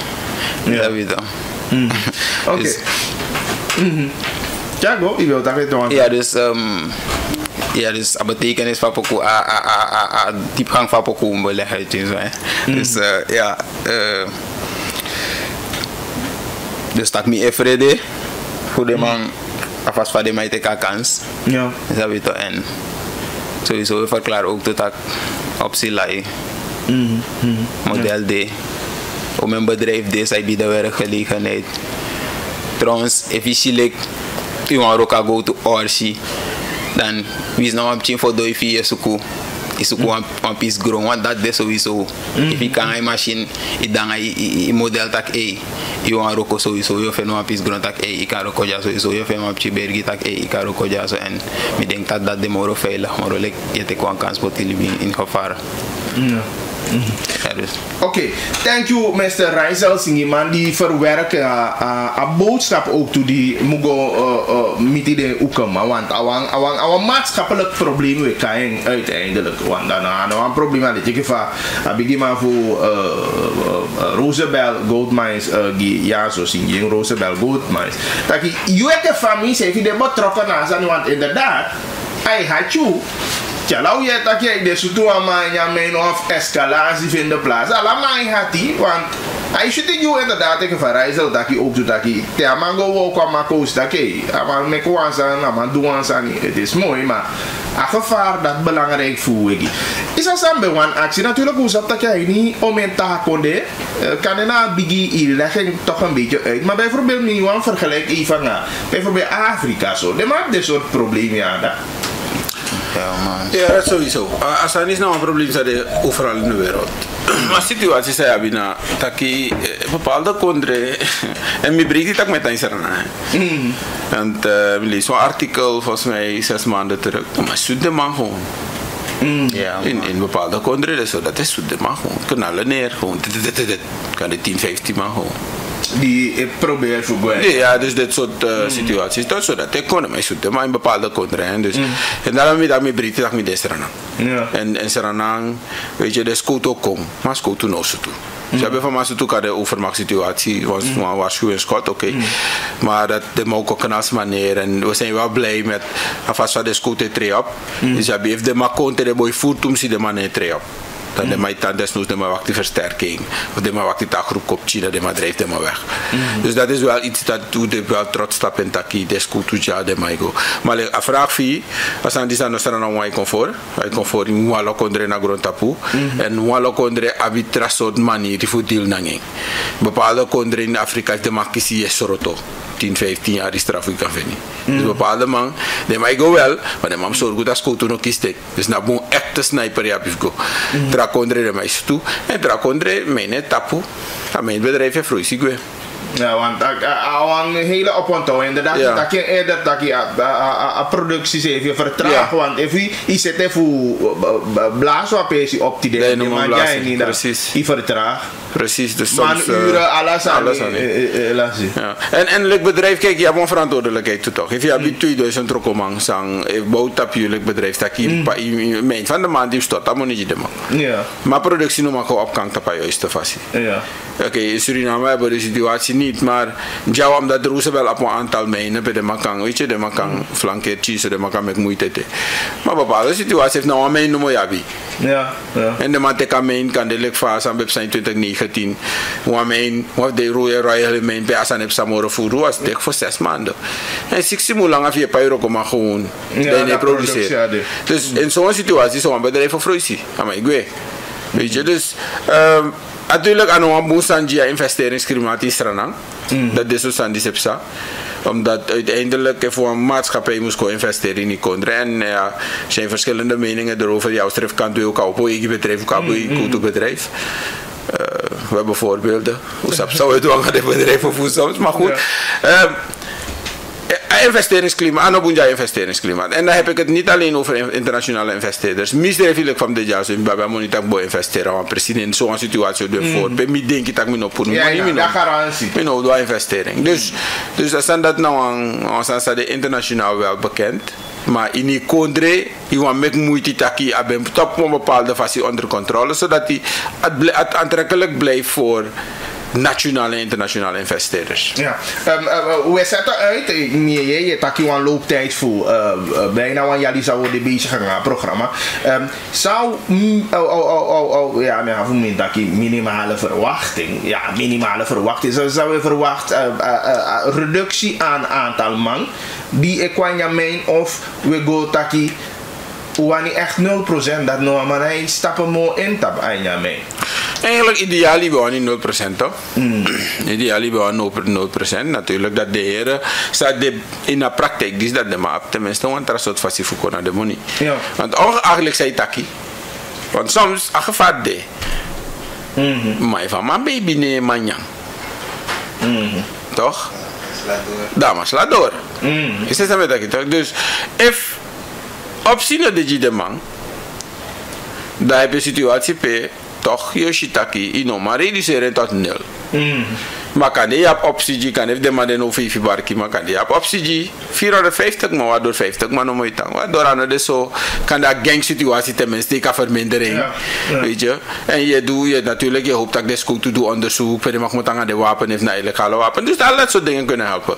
Ja. Dat weet je. Oké. Dus- Ja, go. Ik wil dat weer doen. Ja, dus um, ja, dus a betekenis van pokoe, a, a, a, a, diepgang van pokoe beleggen. hè. Dus uh, ja, uh, dus dat me efrede voor de man, alvast van de mij te kans. Ja. Dat weet je. En sowieso we verklaren ook dat ik optie lai. Model D. Om een bedrijf D, zij bieden werkgelegenheid. Trouwens, efficiënt, u want ook go to Orsi. Dan, is nou een beetje voor doi vier suku. Isuku een een piece groen, want dat is sowieso. If je kan een machine, ik dan een model tak E. Je want roko sowieso, je vindt een piece groen tak E. Ik kan roko ja sowieso, je vindt een bergi tak E. Ik kan roko ja zo. En ik denk dat dat de moro veilig, maar je te kwam kans voor in gevaar. Ja. Ja, dus. Oké, thank you Mr. Rijssel, man die verwerken een boodschap ook toe die mugo uh, uh, met die ukema, want awang awang awang maatschappelijk probleem we kan uiteindelijk, want dan een probleem dit je van maar voor uh, uh, Roosevelt Gold Mines uh, die ja zo zien Roosevelt Gold Mines, dat je je familie zegt die betrokken zijn, want inderdaad, hij had je Ja, nou je dat je de sutu ama ja mijn of escalatie vinden plaats. Alla mijn hati, want hij zit in jou inderdaad tegen verrijzen dat je ook doet dat je te mango wo kwa makos dat je ama me kwa san ama doen san het is mooi maar a gevaar dat belangrijk voor ik. Is er samen wan actie natuurlijk hoe zat dat jij niet om te konde kan er na bigi toch een beetje uit. Maar bijvoorbeeld nu wan vergelijk even bijvoorbeeld Afrika zo. De maakt dit soort problemen dat. Ja, man. Ja, dat sowieso. Als er niet nou een probleem is, er overal in de wereld. maar situatie is er bijna dat je eh, bepaalde kondre en mijn breed dat met een serna. Want uh, ik lees zo'n artikel volgens mij zes maanden terug. Maar zoet de man gewoon. Ja, In, in bepaalde kondre, dus dat is zoet de man gewoon. Knallen neer gewoon. Dit, dit, dit, dit. Kan de 10, 15 man gewoon. Die ik probeer voor goed. Nee, ja, dus dit soort uh, situaties. Dat is zo dat ik kon mij zoeten, maar in bepaalde kondre. Dus, En daarom met daarmee breed dat ik met serna. Ja. En, en Seranang, weet je, de scoot ook kom, maar scoot toen ook toe. Ze hebben van mij toe de overmachtssituatie, was mm. waarschuwen schot, oké. Maar dat de ook een als manier en we zijn wel blij met alvast de scoot tree op. Dus ja, heeft de makon de boy voert om ze de man tree op. Dan de mij dan desnoods de wacht die versterking. Of de wacht die groep kopje, dat de maar drijft de maar weg. Dus dat is wel iets dat doet de wel trots stap in taki, de scoot ja de maar go. Maar ik vraag vie, als aan die staan dan een mooi comfort. Hij comfort in walo kondre na grond tapu. En walo kondre abitra soort manier die voor deel nanging. Bepaalde kondre in Afrika de makisi is soroto. 10, 15 jaar die straf ik kan vinden. Dus bepaalde man, de mij go wel, maar de man zorgt dat scoot nog kiest. Dus na boon echte sniper ja go. Tra kondre de mij toe en tra kondre mijn tapu. Dat mijn bedrijf heeft vroeg ik Ja, want al een hele oponthoud inderdaad. Ja. Dat je eerder dat je a productie even vertraagt. Ja. Want if je je zit even blaas op je op die Nee, dingen. noem maar Maar jij niet precies. Je vertraagt. Precies, dus Man soms... eh, uren, alles aan. alles aan eh, eh. Ja. En, en het bedrijf, kijk, je hebt een verantwoordelijkheid toe toch. If je hebt 2000 trokomang sang, if bouwt op je bedrijf, dat je mijn van de maand die stort, dat moet niet de man. Ja, Maar productie noem ik op kan op juist te fasie. ja. Oké, in Suriname hebben we de situatie niet, maar ja, omdat er wel op een aantal mijnen bij de makang, weet je, de makang flankeert cheese, de makang met moeite te. Maar bepaalde situatie heeft nou een mijn noemen jabi. Ja, ja. En de mateka mijn kan de fase aan zijn 2019. Waar mijn, waar de rode royal mijn bij Asan heb Samora voeren was dik voor zes maanden. En 16 hoe lang af je euro kom maar gewoon Ja, produceren. Dus in zo'n situatie zou een bedrijf voor fruitie. Maar ik weet. Weet je, dus um, natuurlijk aan een boesangia investeringsklimaat in Stranang. Dat is zo die sepsa omdat uiteindelijk voor een maatschappij moest gewoon investeren in die country. En ja, er zijn verschillende meningen erover. Jouw stref kan ook op je bedrijf, ook op je bedrijf. Uh, we hebben voorbeelden. Hoe zou het doen aan de bedrijven voor soms, maar goed. Ja. Investeringsklimaat, aan een investeringsklimaat. En dan heb ik het niet alleen over internationale investeerders. Misdrijfelijk van dit jaar, zo bij monetair boy investeren, want precies in zo'n situatie doen voor. Bij mij denk ik dat ik me op Ja, ja, dat garantie. Ik nou doe investering. Dus, dus als dat nou aan, als dat internationaal wel bekend. Maar in die country, je moet met moeite taki hebben op een bepaalde fase onder controle, zodat die het aantrekkelijk blijft voor nationale en internationale investeerders. Ja, um, uh, hoe is het eruit? Je hebt hier een looptijd voor uh, uh, bijna een jaar zou de bezig gaan aan programma. Um, zou, mm, oh, oh, oh, oh, oh, ja, maar voor mij dat minimale verwachting, ja, minimale verwachting, zou, zou je verwachten reductie aan aantal man die ik mijn of we go taki Wani echt 0% dat no maar hij stappen mo in tap aan. Eigenlijk ideaal we niet 0% toch? Mm. Ideaal we 0%. Natuurlijk dat de heren staat de, in de praktijk, dus dat de maar tenminste want er soort voor naar de money. Ja. Want eigenlijk zei taki. Want soms a gevaar de. Mm -hmm. Maar van mijn baby nee manjang. Mm -hmm. Toch? Dames, laat door. Mm. Is dat met dat toch? Dus if optie de je de man, dan heb je situatie p toch Yoshitaki ino maar reduceren tot nul. Mm. Maar kan je op optie kan je de man den over vijf barki maar kan je op optie 450 maar waardoor 50 maar nog moet waardoor aan de zo kan dat gang situatie tenminste kan. Ja. Ja. Weet je? En je doet je natuurlijk je hoopt dat de school te doen onderzoek, per mag moet aan de wapen heeft naar illegale wapen. Dus al dat soort dingen kunnen helpen.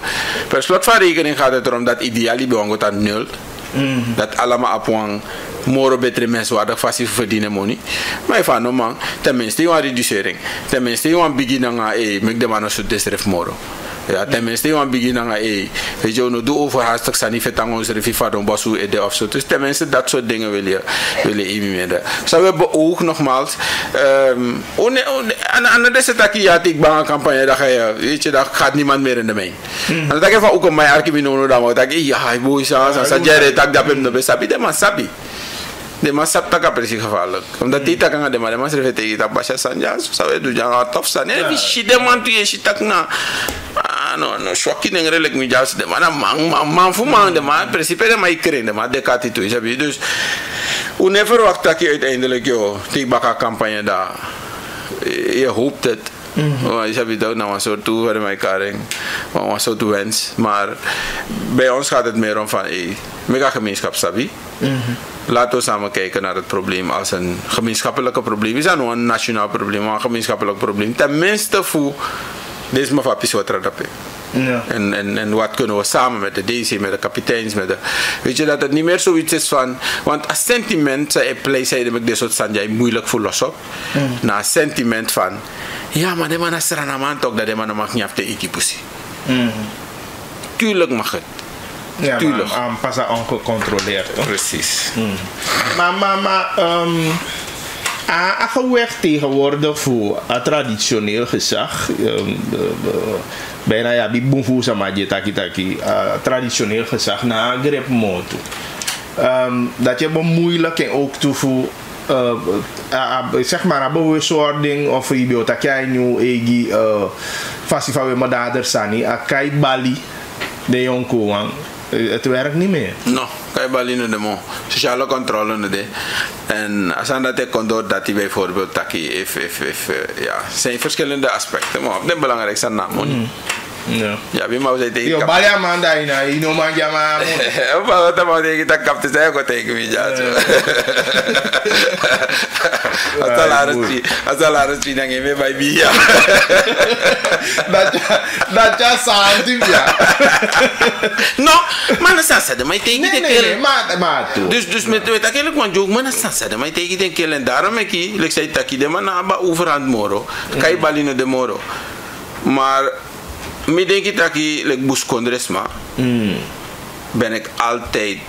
Per slot van rekening gaat het erom dat ideaal bij aan nul. Mm. Dat allemaal op een moro betere menswaardig fasi verdienen money. Maar van no man, tenminste je een reducering. Tenminste je een beginning aan eh, mek de man zo desref moro. Ja, tenminste je een beginning aan eh, weet je, no doe overhaastig sani vetang ons reviva don basu ede of zo. Dus tenminste dat soort dingen wil je wil je imimeren. Zo we hebben ook nogmaals, um, aan deze takkie ja, ik bang campagne dat ga je, weet je, dat gaat niemand meer in de mijn. En dat ik van ook op mijn arkimino dan, dat ik ja, ik boei sa, sa, sa, jere tak dat hem no besabi, de man sabi. De man sap taka precies gevaarlijk. Omdat die tak nga de man, de man schreef tegen dat basja sanja, zo zou je doen, ja, tof zijn. En wie shit de man tu je shit tak na. Ah, no, no, shocking en redelijk mi jas de man, man, man, man, fu man, de man, principe de man ikeren, de man, de kati tu, sabi. Dus, hoe ne verwacht dat je uiteindelijk, joh, die baka campagne daar. Je hoopt het. Mm -hmm. Je hebt het ook naar een soort toe voor mijn karing, een soort wens. Maar bij ons gaat het meer om van, hey, mega gemeenschap, sabi. Mm -hmm. Laten we samen kijken naar het probleem als een gemeenschappelijk probleem. Is dat nou een nationaal probleem, maar een gemeenschappelijk probleem? Tenminste voor deze mevrouw Piswatradape. Ja. En, en, en wat kunnen we samen met de DC, met de kapiteins, met de... Weet je, dat het niet meer zoiets is van... Want als sentiment, zei ik zei ik dit soort stand, moeilijk voor los op. Mm. Na sentiment van... Ja, maar de man is er aan man toch, dat de man mag niet af de ikipusi. Mm. Tuurlijk mag het. Ja, Tuurlijk. maar aanpassen ongecontroleerd. Toch? Precies. Mm. Maar, maar, maar... Um, aangewerkt tegenwoordig voor het traditioneel gezag. Um, de, de, bijna ja, die boemvoer sama taki taki. Uh, traditioneel gezag na grip. Um, dat je moeilijk en ook toevoegt. Uh, uh, zeg maar een bewustwording of wilt dat jij nu egi Fasi van we mijn dader sani. A kai bali. De jonko wang. Eh, Het werkt niet meer. No, kijk wel in de mo. Sociale controle in de. En als aan dat ik kon door dat hij bijvoorbeeld taki, if, if, if, eh, ja, zijn verschillende aspecten. Maar het belangrijkste naam. Mm. No. Ya vi mau saya tegi. Yo bali amanda ina ino manja ma. Apa kata mau tegi tak kapte saya kok ja, bija. Asal harus sih, asal harus sih nangi me bayi biya. Daca, daca ja, biya. No, mana sasa de mai tegi de kel. Ma, ma tu. Dus dus met met akele kwan jog mana sasa de mai tegi de kel en daarom ek hier, lek takide mana aba overhand moro. De moro. Maar me denk ik dat ik like ben ik altijd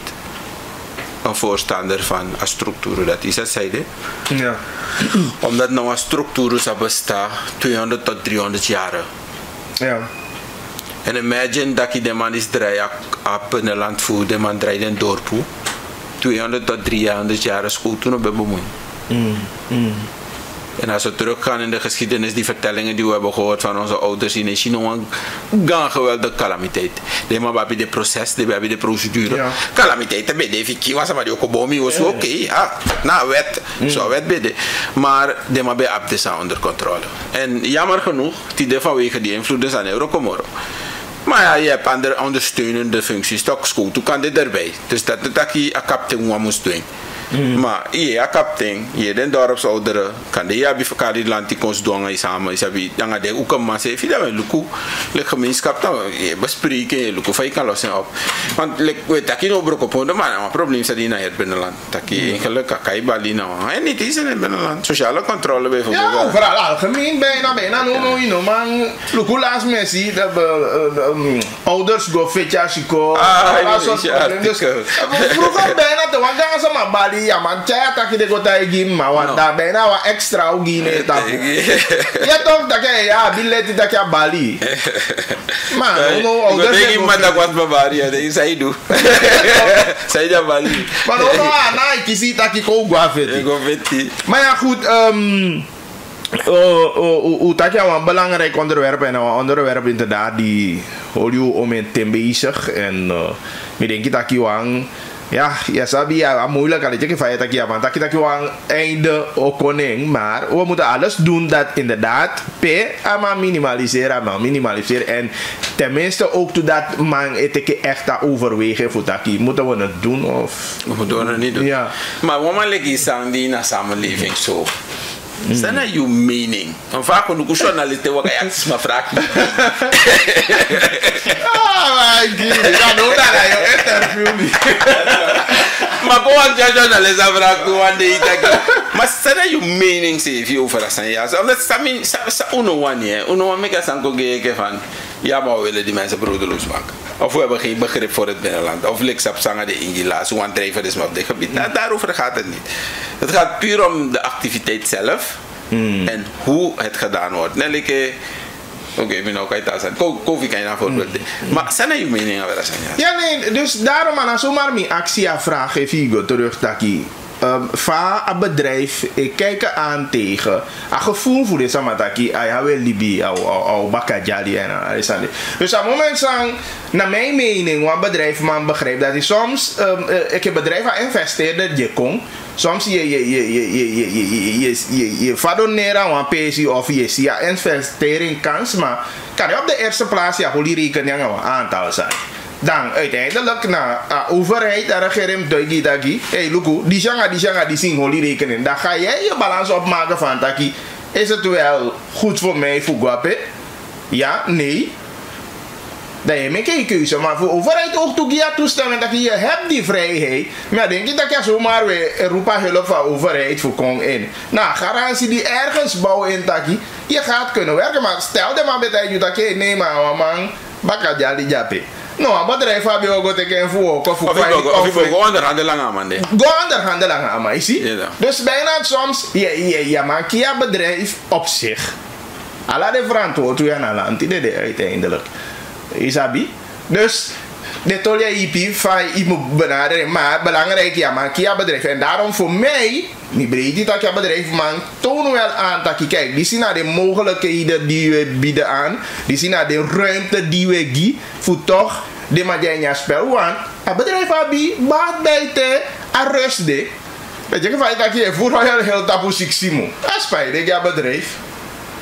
een voorstander van een structuur. Dat is het zeide. Ja. Omdat nou een structuur zou bestaan 200 tot 300 jaar. Ja. En imagine dat je de man is draaien op een land voor de man draait een dorp. 200 tot 300 jaar is goed toen op bemoeien. En als we teruggaan in de geschiedenis, die vertellingen die we hebben gehoord van onze ouders in China, een geweldige calamiteit. De maar bij de proces, de bij de procedure. Ja. Calamiteit, bij de fiki was maar ook bomi was oké, ja, na wet, zo wet bij de. Maar de maar bij Abdesa onder controle. En jammer genoeg, die vanwege die invloeden aan Eurocomoro. Maar ja, je hebt andere ondersteunende functies, toch school, toen kan dit erbij. Dus dat is dat je een kapitein wat moest doen. Maar je een kapitein, je den dorpsouderen, kan de ja die land die ons doen samen, is abi, dan ga je ook een man zeggen, je luku, de gemeenschap dan je bespreken, je luku, je kan lossen op. Want like, weet dat je nou brok op honden, maar een probleem is dat in het binnenland. Eigenlijk kan je bali nou, en niet is in het binnenland. Sociale controle bijvoorbeeld. Ja, overal algemeen bijna, bijna. No, no, no, man. Hoe laatst Messi, dat we um, ouders go fetja, chico. Ah, dat soort is problemen. Dus, eh, vroeger bijna, te want gaan ze maar bali, Ali a manceta tak devo kota gimma, guarda no. bene, wa extra o gine e ya toh ho detto che ha billetti da che a Bali. Ma non ho detto che... Gimma da quattro babari, sei tu. sei già Bali. Ma non ho detto che chi si sta qui con guafetti. Guafetti. Ma è good, um, o o o o tak ya wan belang rek onderwerp en wan onderwerp in tada di holiu o men tembe isek en uh, mi denk ki tak Ja, ja, sabi ja, moeilijk kan je je dat je want dat je je wang einde ook koning, maar we moeten alles doen dat inderdaad p ama minimaliseren, ama minimaliseren en tenminste ook dat man het echt dat overwegen voor dat je moeten we het doen of We moeten het niet doen. Ja. Maar wat man legt aan die na samenleving zo. sana you meaning ju mening. Om fan na gå sjön lite våga jag sma frack. Ah, my god. Jag nog na yo efter film. Ma wa an jaja na leza frack one day tag. Ma sana you meaning mening if you for a and yeah. So let's I mean sa uno one yeah. Uno one make us an ge ke fan. Ja, maar we willen die mensen broederloos maken. Of we hebben geen begrip voor het binnenland. Of liks op zangen de Ingila's, hoe aan het drijven is maar op dit gebied. Nou, daarover gaat het niet. Het gaat puur om de activiteit zelf. En hoe het gedaan wordt. Nelike, oké, ik ben ook uit Tanzania. Koffie kan je nou voorbeeld. Maar zijn er je mening over dat zijn ja? Nee, dus daarom aan zomaar mijn actie vragen, Figo, terug, Taki. Um, een bedrijf, ik kijk er aan tegen. Een gevoel voor dit, sama taki, ay hawe libi, au bakajali en alisande. Dus op het moment naar mijn mening, wat bedrijf man begrijpt dat hij soms, um, uh, ik heb bedrijf aan investeerder, je kon. Soms je je je je je je je je je je vadonera aan pensie of je ziet investering kans, maar kan je op de eerste plaats ja, hoe die rekeningen een aantal. Dan uiteindelijk na uh, overheid de regering duigi dagi. Hey luku, die janga die janga die zien holy rekening. Dan ga jij je balans opmaken van taki. Is het wel goed voor mij voor guape? Ja, nee. Dan heb je geen keuze. Maar voor overheid ook toe je toestemming dat je hebt die vrijheid. Maar denk je dat je zomaar weer roepa hulp van overheid voor kon in. Nou, garantie die ergens bouwen in taki. Je gaat kunnen werken. Maar stel de maar bij dat je nee maar man. Baka jali jape. No, bedrijf heb je ook in voor. Of Of wil gewoon onderhandelen aan man. Go onderhandelen aan mij, zie Ja. Dus bijna soms, je, je, je maakt je bedrijf op zich. Alla de verantwoord hoe je naar land, dit is uiteindelijk. Isabi. Dus, de tol je IP van moet benaderen, maar belangrijk ja, maar kia bedrijf. En daarom voor mij, niet breed dat je bedrijf, maar toon wel aan dat je kijkt, die zien naar de mogelijkheden die we bieden aan, die zien naar de ruimte die we geven, voor toch de madjanya spel, want een bedrijf abi baat bij te arrest de. Weet je, dat je voor heel heel tapu siksimo. Dat is fijn, ik heb bedrijf.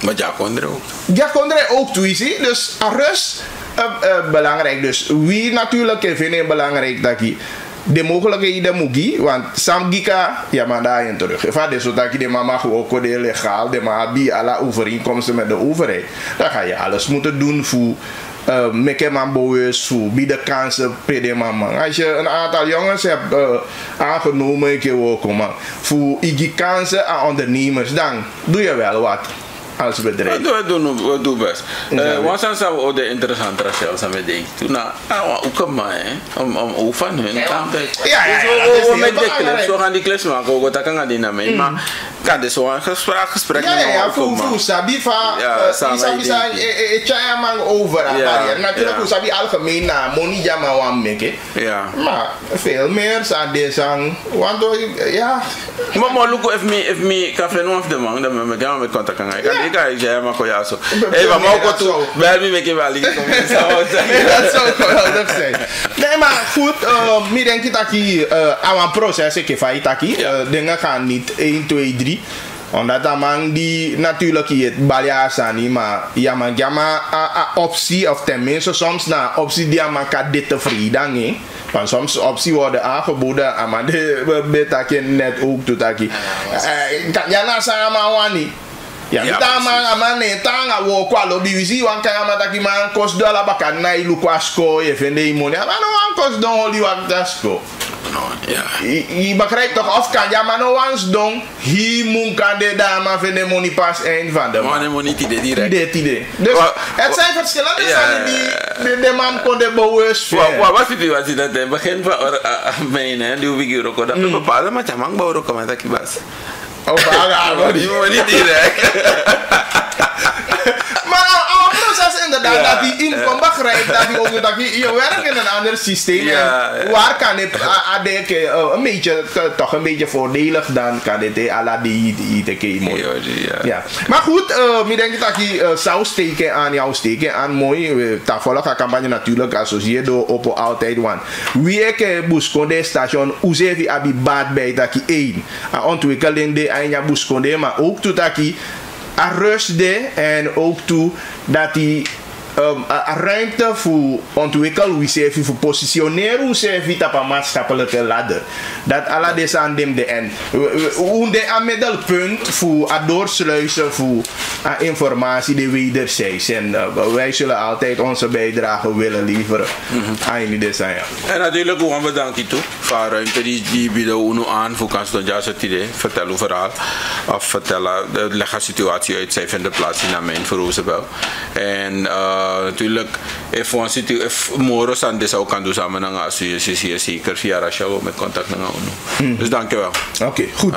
Maar ja, kon er ook. Ja, kon er ook toe zien. Dus arrest uh, uh, belangrijk. Dus wie natuurlijk vind ik belangrijk dat je de mogelijkheden moet geven, want sam gika ja maar in terug. Zo dat je de mama ook de legaal, de mama bij alle overeenkomsten met de overheid, dan ga je alles moeten doen voor uh, meke man voor bieden kansen pd mama. Als je een aantal jongens hebt aangenomen, ik komen voor igi kansen aan ondernemers, dan doe je wel wat als bedrijf. We doen, we doen best. Uh, want dan zijn we ook de interessante zelfs aan het denken. Toen nou, ook maar, om, om, om van hun. Ja, ja, ja. We met de clips, we gaan die clips maken, dat kan die naar mij. Maar kan dus zo'n gesprek, gesprek. Ja, ja, ja, voor, voor, sabi van, sabi zijn, ik chaya man over, natuurlijk, voor sabi algemeen na, moni jama wan meke. Ja. Maar veel meer, sa deze, want ja. Maar maar, look, if me, if me, café no of de man, dan met gaan met contact kan ik. Ik ga je maar kon ja zo. Hé, maar ook wat toe, bij me meke wel liggen. Dat zou zijn. Nee, maar goed, uh, denk ik dat je uh, aan een proces, ik heb je dingen gaan niet 1, 2, 3 omdat dat man die natuurlijk je het balja maar ja man ja maar a, optie of tenminste soms na optie die man kan dit tevreden want soms optie worden aangeboden maar de betakje net ook doet dat ja na sama wani ya yeah, ta ma ama ne ta nga wo kwa lo bi wisi wan ka ma ta ki man kos do la baka na ilu kwa sko e fende imoni. Ama no wan kos don holi wa dasko no ja i begrijpt toch of kan ja maar no wans don hi mun kan de dama fende moni pas een van de man moni ti de direct. Idee idee dus well, het zijn verschillende ja, zaken die de, de man kon de bewust wa wa wat je wat dat het begin van mijn hè die we giro ko dat bepaalde maar jamang bawro ko ma ta ki bas. Oh, vaga, die moet niet direct. inderdaad, ja, dat die inkomen begrijpt, dat die ook, dat die, je werkt in een ander systeem. Ja, en waar kan het uh, een beetje, toch een beetje voordelig, dan kan het ala die ITK mooi. Ja, ja. Maar goed, uh, ik denk dat je uh, zou steken aan jou steken aan mooi. Uh, volgende campagne natuurlijk associeerd door Oppo altijd, want wie ik busconde station, hoe zeg je abi baat bij dat je één. Ontwikkeling de anja busconde, maar ook toe dat je rust de en ook toe dat die um, ruimte voor ontwikkelen, hoe ze voor positioneren, hoe op een maatschappelijke ladder. Dat alle deze aan de en hoe de aan middelpunt voor het doorsluizen voor informatie die wederzijds. En uh, wij zullen altijd onze bijdrage willen leveren mm -hmm. aan die zijn. En natuurlijk ook een bedankje toe voor ruimte die, die bieden we aan voor kans dat het idee. Vertel uw verhaal of vertellen, leggen situatie uit. Zij vinden plaats in mijn voor Roosevelt. En uh, natuurlijk if one situ if moro san desa kan doen samen dengan associasi zeker via Rasha met contact dengan UNO. Hmm. Dus dankjewel. Oké, okay, goed.